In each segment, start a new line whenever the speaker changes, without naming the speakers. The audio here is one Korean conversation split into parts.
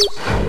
you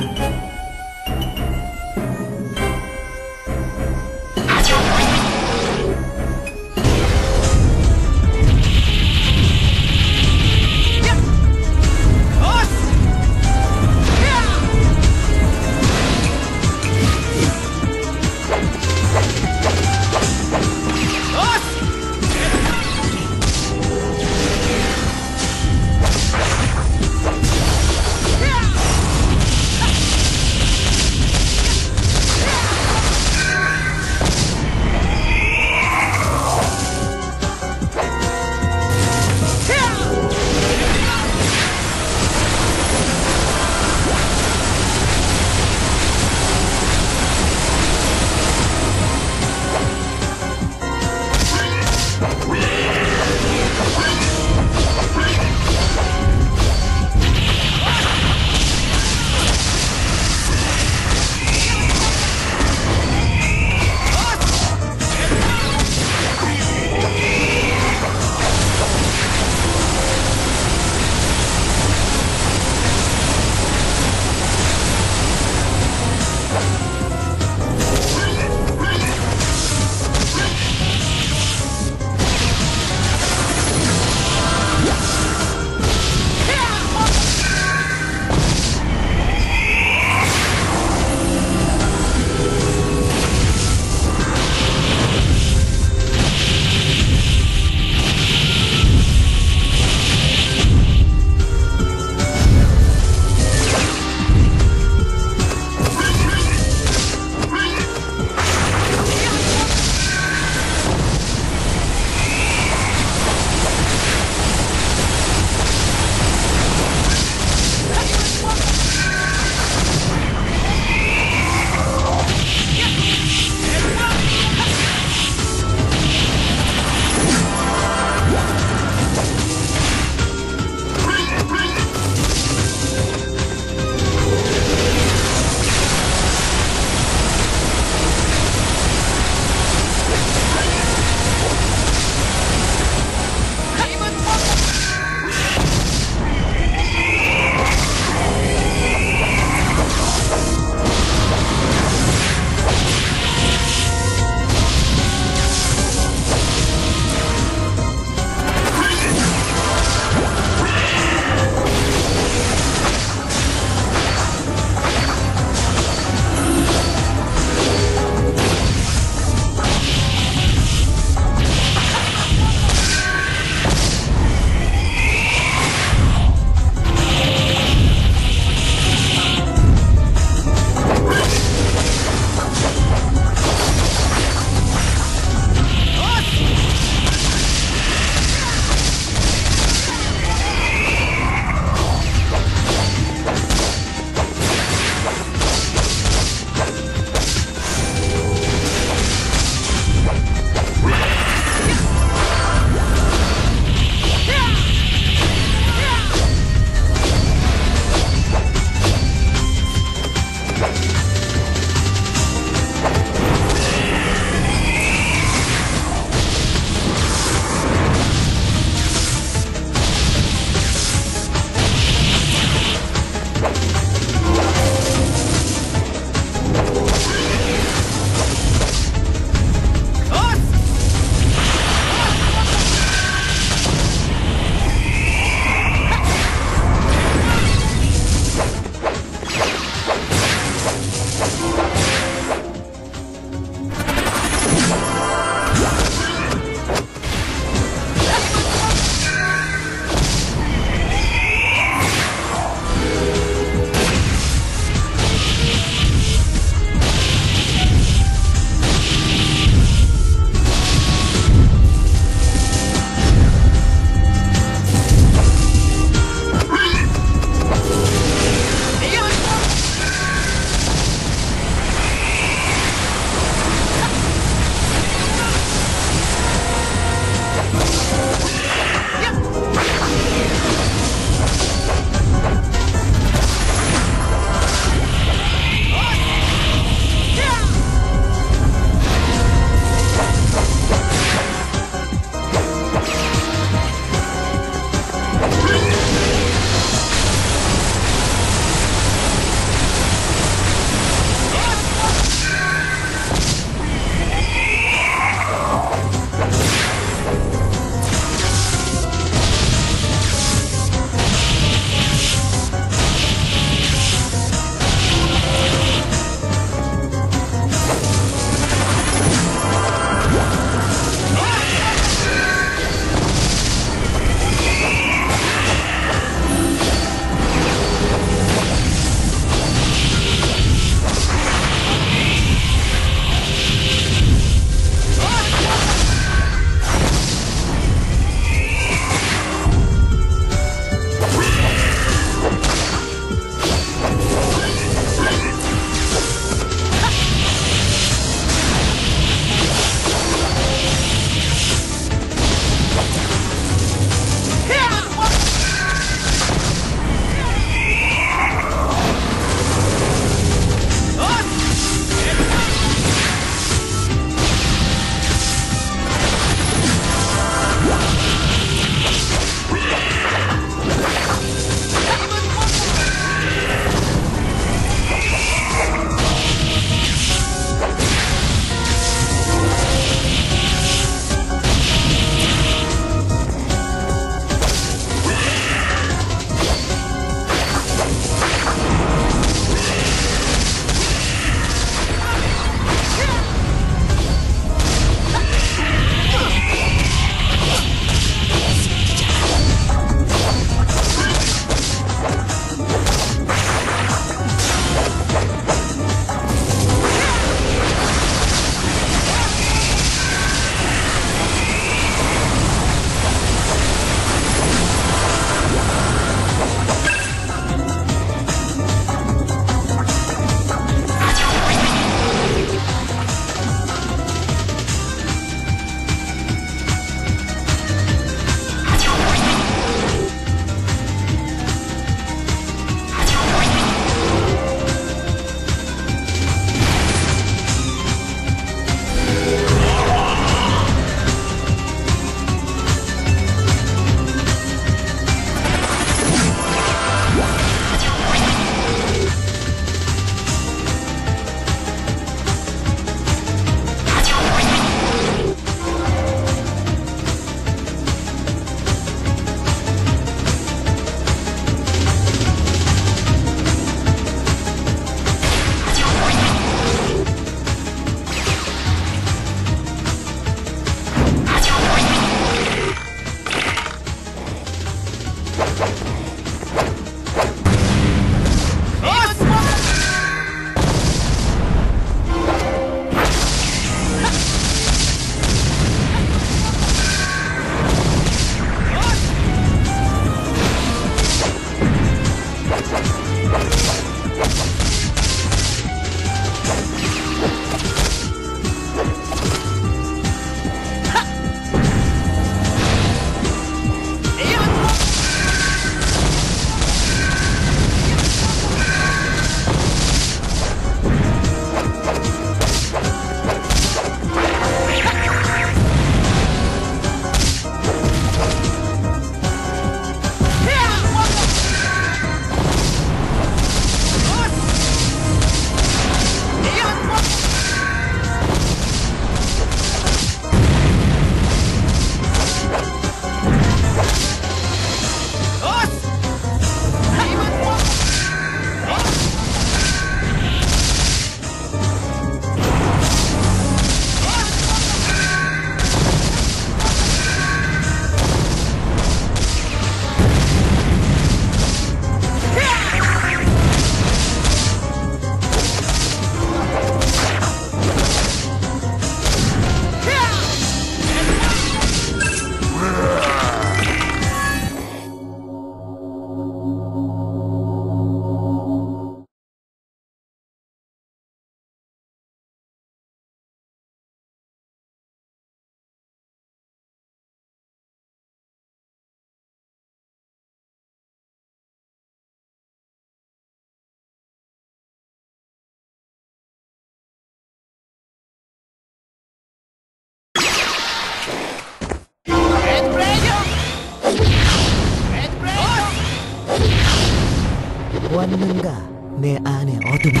보았는가? 내 안의 어둠을